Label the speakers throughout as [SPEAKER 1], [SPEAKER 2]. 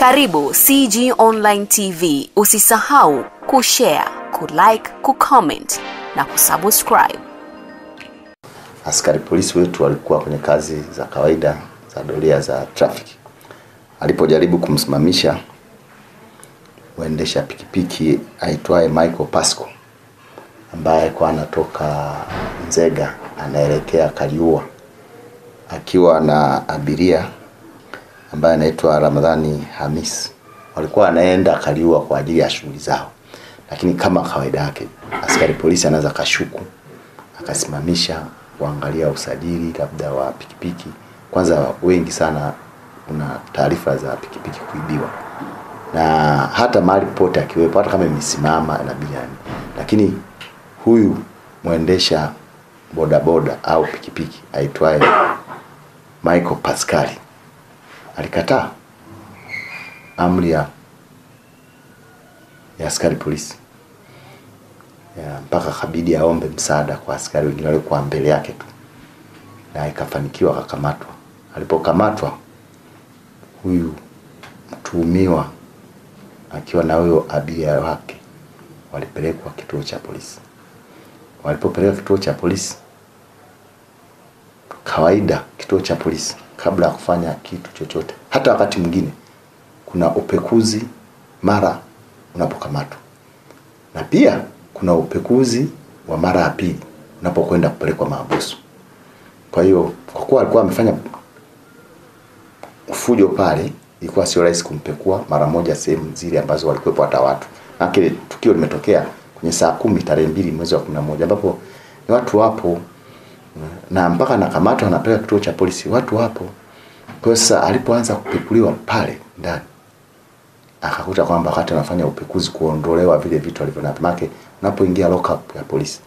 [SPEAKER 1] Karibu CG Online TV. Usisahau kushare, kulike, kucomment na kusubscribe.
[SPEAKER 2] Askari polisi wetu walikuwa kwenye kazi za kawaida za doria za trafiki. Alipojaribu kumsimamisha mwendesha pikipiki aitwaye Michael Pasco ambaye alikuwa anatoka Nzega anaelekea Kaliua akiwa na abiria ambaye anaitwa Ramadhani Hamis. Walikuwa anaenda Kaliua kwa ajili ya shughuli zao, lakini kama kawaida yake askari polisi anaweza kashuku akasimamisha kuangalia usajili labda wa pikipiki. Kwanza wengi sana kuna taarifa za pikipiki kuibiwa, na hata mahali popote akiwepo, hata kama imesimama inabidi yani. Lakini huyu mwendesha bodaboda au pikipiki aitwaye Michael Pascali alikataa amri ya ya askari polisi ya, mpaka kabidi aombe msaada kwa askari wengine walikuwa mbele yake tu, na ikafanikiwa akakamatwa. Alipokamatwa huyu mtuhumiwa akiwa na huyo abia wake walipelekwa kituo cha polisi. Walipopelekwa kituo cha polisi, kawaida kituo cha polisi kabla ya kufanya kitu chochote, hata wakati mwingine kuna upekuzi mara unapokamatwa, na pia kuna upekuzi wa mara ya pili unapokwenda kupelekwa mahabusu. Kwa hiyo kwa kuwa alikuwa amefanya fujo pale, ilikuwa sio rahisi kumpekua mara moja sehemu zile ambazo walikuwepo hata watu. Maana tukio limetokea kwenye saa kumi tarehe mbili mwezi wa kumi na moja ambapo ni watu wapo na mpaka anakamatwa anapeleka kituo cha polisi, watu wapo. Kwa sasa alipoanza kupekuliwa pale ndani akakuta kwamba wakati anafanya upekuzi kuondolewa vile vitu alivyonavyo, make unapoingia lockup ya polisi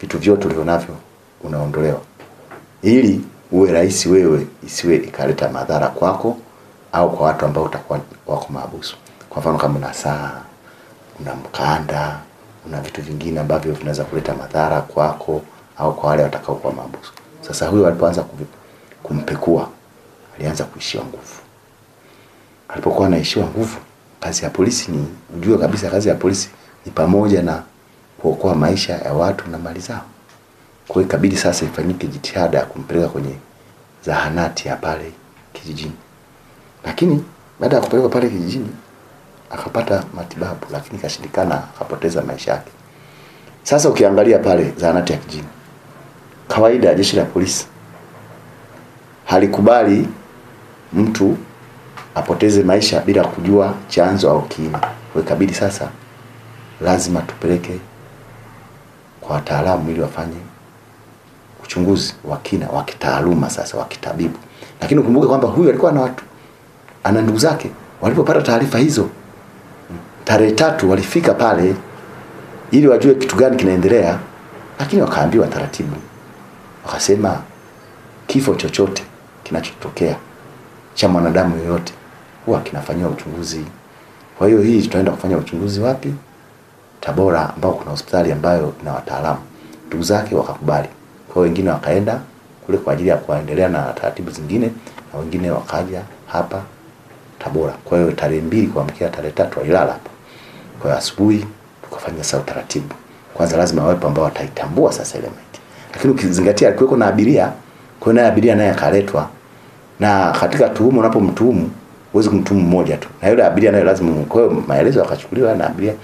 [SPEAKER 2] vitu vyote ulivyonavyo unaondolewa, ili uwe rahisi wewe, isiwe ikaleta madhara kwako au kwa watu ambao utakuwa wako mahabusu. Kwa mfano kama una saa, una mkanda, una vitu vingine ambavyo vinaweza kuleta madhara kwako au kwa wale watakao kuwa mahabusu. Sasa huyo alipoanza kumpekua, alianza kuishiwa nguvu. Alipokuwa anaishiwa nguvu, kazi ya polisi ni ujue kabisa, kazi ya polisi ni pamoja na kuokoa maisha ya watu na mali zao. Kwa hiyo ikabidi sasa ifanyike jitihada ya kumpeleka kwenye zahanati ya pale kijijini, lakini baada ya kupelekwa pale kijijini akapata matibabu, lakini kashindikana, akapoteza maisha yake. Sasa ukiangalia pale zahanati ya kijijini, kawaida ya jeshi la polisi halikubali mtu apoteze maisha bila kujua chanzo au kina Kwa ikabidi sasa lazima tupeleke kwa wataalamu ili wafanye uchunguzi wa kina wa kitaaluma sasa wa kitabibu. Lakini ukumbuke kwamba huyu alikuwa na watu ana ndugu zake. Walipopata taarifa hizo tarehe tatu walifika pale ili wajue kitu gani kinaendelea, lakini wakaambiwa taratibu, wakasema kifo chochote kinachotokea cha mwanadamu yoyote huwa kinafanyiwa uchunguzi. Kwa hiyo hii tutaenda kufanya uchunguzi wapi? Tabora, ambao kuna hospitali ambayo ina wataalamu. Ndugu zake wakakubali, kwa wengine wakaenda kule kwa ajili ya kuendelea na taratibu zingine, na wengine wakaja hapa Tabora. Kwa hiyo tarehe mbili kuamkia tarehe tatu walilala hapa. Kwa hiyo asubuhi tukafanya sasa utaratibu. Kwanza lazima wawepo ambao wataitambua sasa ile maiti, lakini ukizingatia alikuweko na abiria, kwa hiyo naye abiria naye akaletwa, na katika tuhumu, unapomtuhumu huwezi kumtuhumu mmoja tu, na yule abiria naye lazima. Kwa hiyo maelezo yakachukuliwa na abiria.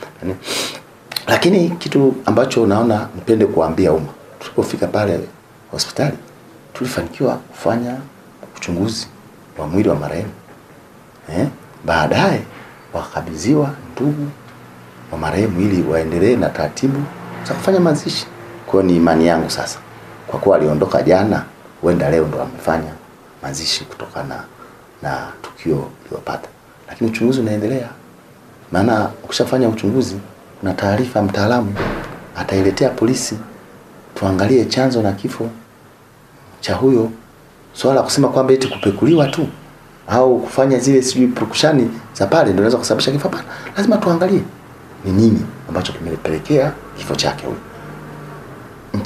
[SPEAKER 2] Lakini kitu ambacho naona nipende kuambia umma, tulipofika pale hospitali tulifanikiwa kufanya uchunguzi wa mwili wa marehemu eh, baadaye wakakabidhiwa ndugu wa marehemu ili waendelee na taratibu za kufanya mazishi. Kwa ni imani yangu sasa, kwa kuwa aliondoka jana, huenda leo ndo amefanya mazishi kutokana na tukio lilopata, lakini uchunguzi unaendelea. Maana ukishafanya uchunguzi, kuna taarifa mtaalamu atailetea polisi, tuangalie chanzo na kifo cha huyo. Swala kusema kwamba eti kupekuliwa tu au kufanya zile sijui purukushani za pale ndio inaweza kusababisha kifo, hapana. Lazima tuangalie ni nini ambacho kimepelekea kifo chake huyo.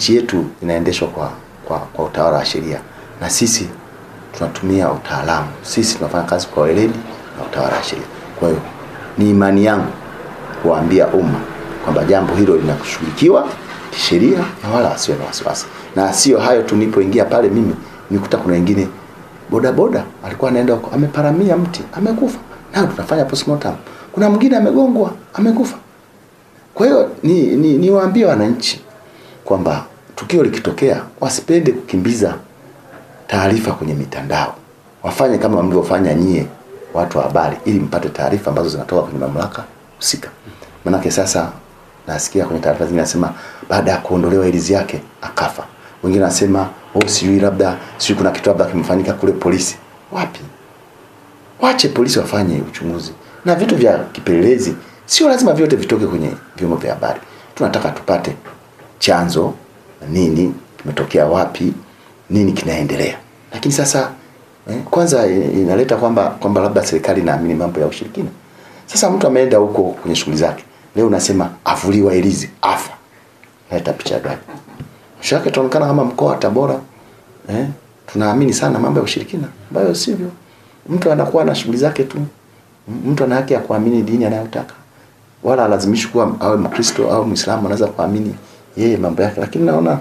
[SPEAKER 2] Nchi yetu inaendeshwa kwa, kwa, kwa utawala wa sheria na sisi tunatumia utaalamu. Sisi tunafanya kazi kwa weledi na utawala wa sheria. Kwa hiyo ni imani yangu kuwaambia umma kwamba jambo hilo linakushughulikiwa kisheria na wala asiwe na wasiwasi. Na sio hayo tu, nilipoingia pale mimi nikuta kuna wengine boda boda alikuwa anaenda huko ameparamia mti amekufa, nao tunafanya postmortem. Kuna mwingine amegongwa amekufa. Kwa hiyo ni ni niwaambie wananchi kwamba tukio likitokea wasipende kukimbiza taarifa kwenye mitandao, wafanye kama mlivyofanya nyie watu wa habari, ili mpate taarifa ambazo zinatoka kwenye mamlaka husika. Manake sasa nasikia kwenye taarifa zingine nasema baada ya kuondolewa ilizi yake akafa. Wengine nasema oh, sijui labda sijui kuna kitu labda kimefanyika kule polisi. Wapi? Wache polisi wafanye uchunguzi, na vitu vya kipelelezi sio lazima vyote vitoke kwenye vyombo vya habari. Tunataka tupate chanzo, nini kimetokea wapi, nini kinaendelea. Lakini sasa eh, kwanza inaleta kwamba kwamba labda serikali inaamini mambo ya ushirikina. Sasa mtu ameenda huko kwenye shughuli zake, leo unasema avuliwa ilizi afa, naleta picha gani? Wake tunaonekana kama mkoa wa Tabora eh, tunaamini sana mambo ya ushirikina ambayo sivyo. Mtu anakuwa na shughuli zake tu, mtu ana haki ya kuamini dini anayotaka, wala lazimishi kuwa awe Mkristo au Muislamu, anaweza kuamini yeye mambo yake. Lakini naona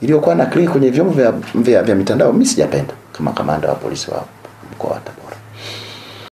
[SPEAKER 2] iliyokuwa na click kwenye vyombo vya, vya, vya mitandao mimi sijapenda kama kamanda wa polisi wa mkoa wa.